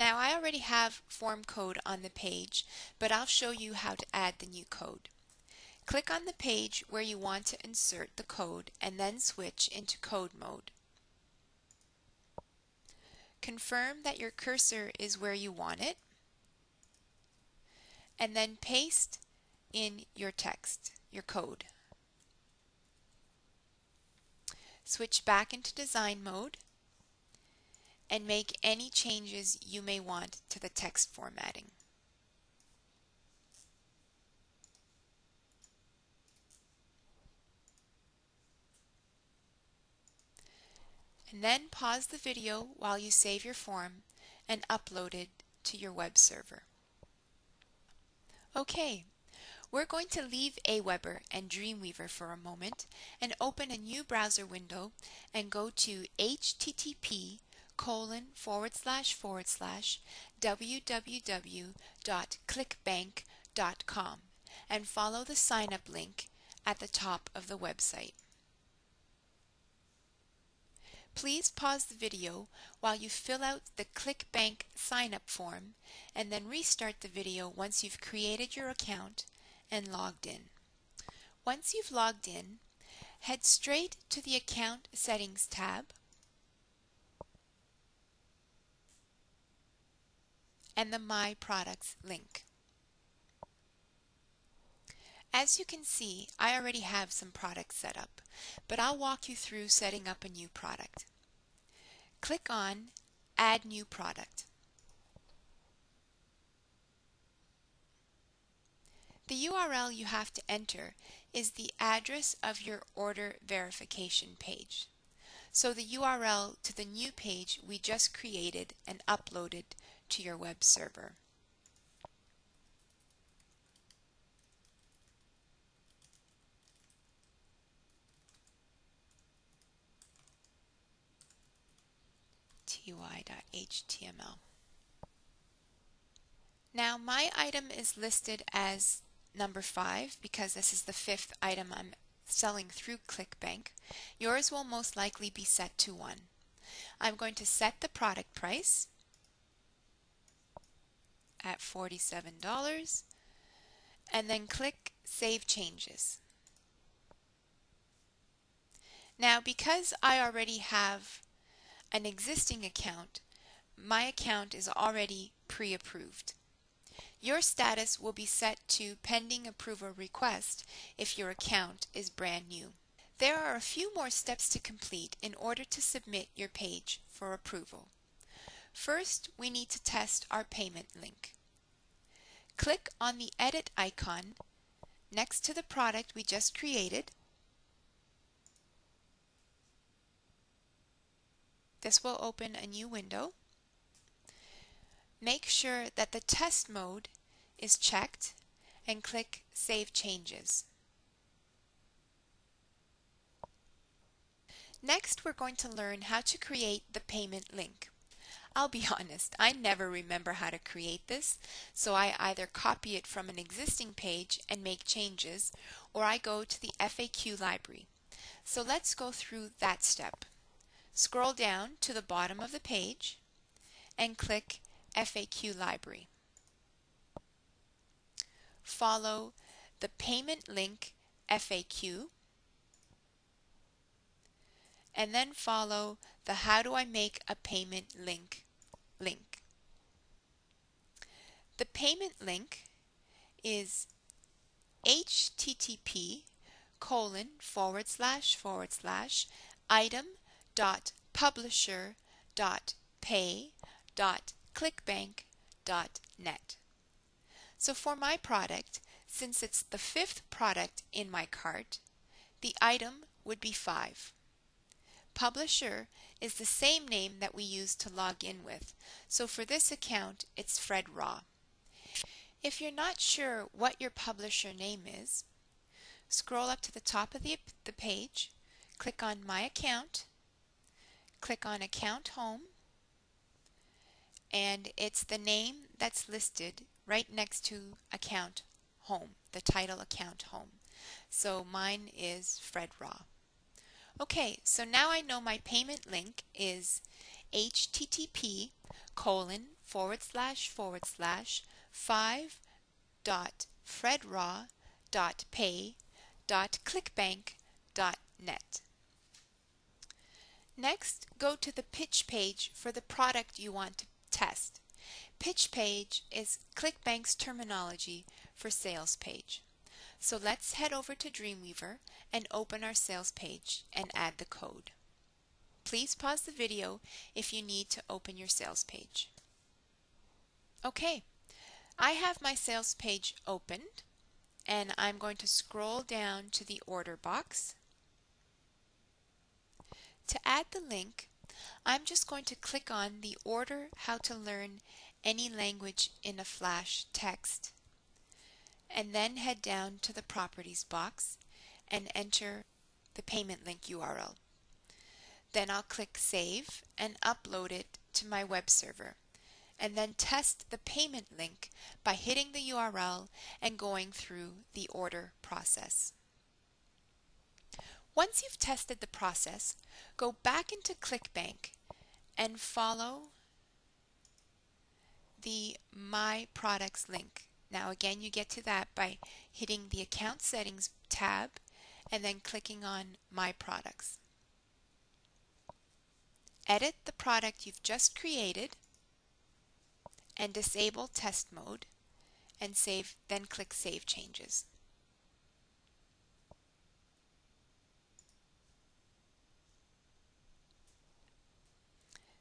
Now I already have form code on the page, but I'll show you how to add the new code. Click on the page where you want to insert the code and then switch into code mode. Confirm that your cursor is where you want it and then paste in your text, your code. Switch back into design mode and make any changes you may want to the text formatting. And then pause the video while you save your form and upload it to your web server. Okay, we're going to leave Aweber and Dreamweaver for a moment and open a new browser window and go to http colon forward slash forward slash www.clickbank.com and follow the sign up link at the top of the website. Please pause the video while you fill out the ClickBank sign-up form and then restart the video once you've created your account and logged in. Once you've logged in, head straight to the Account Settings tab and the My Products link. As you can see, I already have some products set up, but I'll walk you through setting up a new product. Click on Add New Product. The URL you have to enter is the address of your order verification page. So the URL to the new page we just created and uploaded to your web server. ty.html. Now my item is listed as number 5 because this is the fifth item I'm selling through ClickBank. Yours will most likely be set to 1. I'm going to set the product price at $47 and then click Save Changes. Now because I already have an existing account, my account is already pre-approved. Your status will be set to pending approval request if your account is brand new. There are a few more steps to complete in order to submit your page for approval. First, we need to test our payment link. Click on the edit icon next to the product we just created This will open a new window. Make sure that the test mode is checked and click Save Changes. Next, we're going to learn how to create the payment link. I'll be honest, I never remember how to create this, so I either copy it from an existing page and make changes, or I go to the FAQ library. So let's go through that step. Scroll down to the bottom of the page and click FAQ Library. Follow the payment link FAQ and then follow the How do I make a payment link link. The payment link is http colon forward slash forward slash item dot publisher dot pay dot clickbank dot net. So for my product, since it's the fifth product in my cart, the item would be 5. Publisher is the same name that we use to log in with, so for this account it's Fred Raw. If you're not sure what your publisher name is, scroll up to the top of the, the page, click on My Account, click on Account Home and it's the name that's listed right next to Account Home, the title Account Home. So mine is Fred Raw. Okay, so now I know my payment link is http colon forward slash forward slash 5 dot fredraw dot pay dot clickbank dot net. Next, go to the pitch page for the product you want to test. Pitch page is ClickBank's terminology for sales page. So let's head over to Dreamweaver and open our sales page and add the code. Please pause the video if you need to open your sales page. Okay, I have my sales page opened and I'm going to scroll down to the order box. To add the link, I'm just going to click on the Order How to Learn Any Language in a Flash text and then head down to the Properties box and enter the payment link URL. Then I'll click Save and upload it to my web server and then test the payment link by hitting the URL and going through the order process. Once you've tested the process, go back into ClickBank and follow the My Products link. Now again, you get to that by hitting the Account Settings tab and then clicking on My Products. Edit the product you've just created and disable test mode and save then click Save Changes.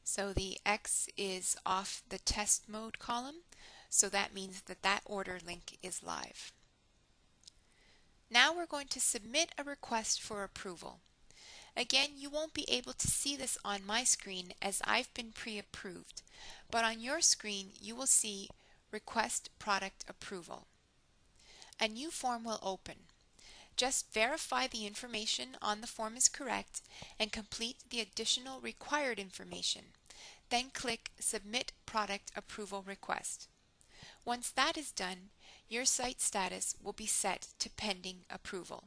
So the X is off the test mode column, so that means that that order link is live. Now we're going to submit a request for approval. Again, you won't be able to see this on my screen as I've been pre-approved, but on your screen you will see Request Product Approval. A new form will open. Just verify the information on the form is correct and complete the additional required information. Then click Submit Product Approval Request. Once that is done, your site status will be set to pending approval.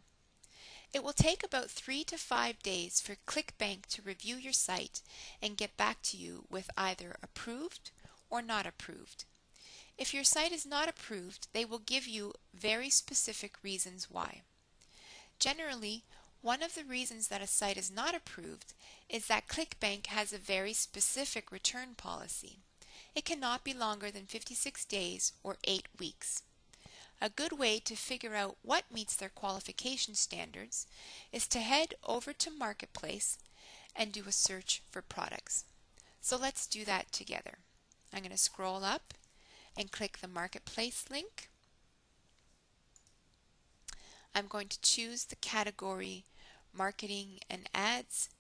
It will take about three to five days for ClickBank to review your site and get back to you with either approved or not approved. If your site is not approved, they will give you very specific reasons why. Generally, one of the reasons that a site is not approved is that ClickBank has a very specific return policy. It cannot be longer than 56 days or 8 weeks. A good way to figure out what meets their qualification standards is to head over to Marketplace and do a search for products. So let's do that together. I'm going to scroll up and click the Marketplace link. I'm going to choose the category Marketing and Ads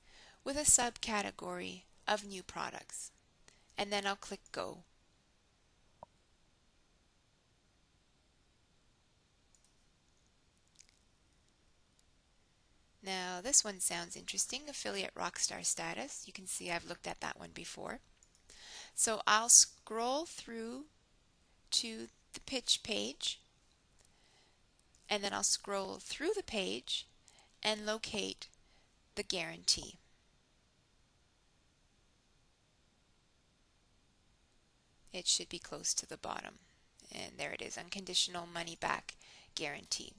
with a subcategory of New Products. And then I'll click Go. Now this one sounds interesting, affiliate rockstar status. You can see I've looked at that one before. So I'll scroll through to the pitch page and then I'll scroll through the page and locate the guarantee. It should be close to the bottom. And there it is, unconditional money back guarantee.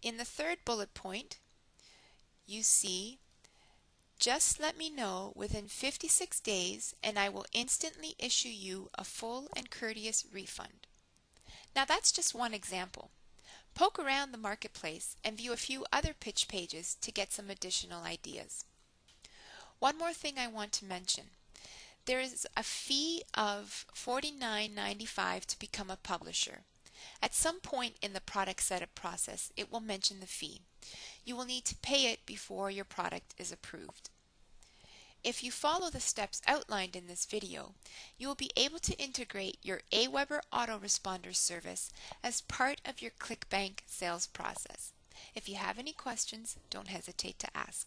In the third bullet point, you see, just let me know within 56 days and I will instantly issue you a full and courteous refund. Now that's just one example. Poke around the marketplace and view a few other pitch pages to get some additional ideas. One more thing I want to mention. There is a fee of $49.95 to become a publisher. At some point in the product setup process, it will mention the fee. You will need to pay it before your product is approved. If you follow the steps outlined in this video, you will be able to integrate your Aweber autoresponder service as part of your ClickBank sales process. If you have any questions, don't hesitate to ask.